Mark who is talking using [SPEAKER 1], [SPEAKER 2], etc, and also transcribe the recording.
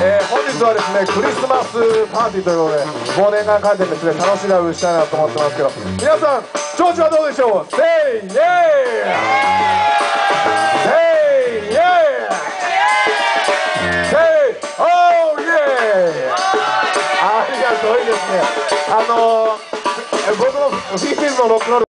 [SPEAKER 1] えー、本日はですねクリスマスパーティーということで忘年会関連ですね楽しみなう？したいなと思ってますけど皆さん調子はどうでしょうせいイエーせいイエーせいオーイエーありがとういいですねあのー、僕のフィールのロック